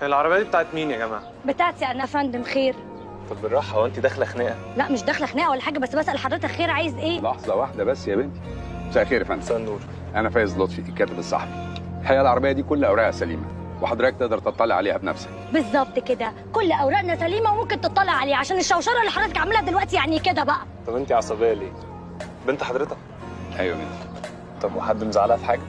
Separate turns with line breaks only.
هي العربية دي بتاعت مين يا جماعة؟
بتاعتي أنا يا فندم خير.
طب بالراحة هو انت داخلة خناقة؟
لا مش داخلة خناقة ولا حاجة بس بسأل حضرتك خير عايز إيه؟
لحظة واحدة بس يا بنتي. مساء الخير يا فندم.
مساء النور.
أنا فايز لطفي الكاتب الصحفي. الحقيقة العربية دي كل أوراقها سليمة وحضرتك تقدر تطلع عليها بنفسك.
بالظبط كده. كل أوراقنا سليمة وممكن تطلع عليها عشان الشوشرة اللي حضرتك عاملها دلوقتي يعني كده بقى.
طب انت عصبية ليه؟ بنت حضرتك؟
أيوة بنتي.
طب وحد مزعلها في حاجة؟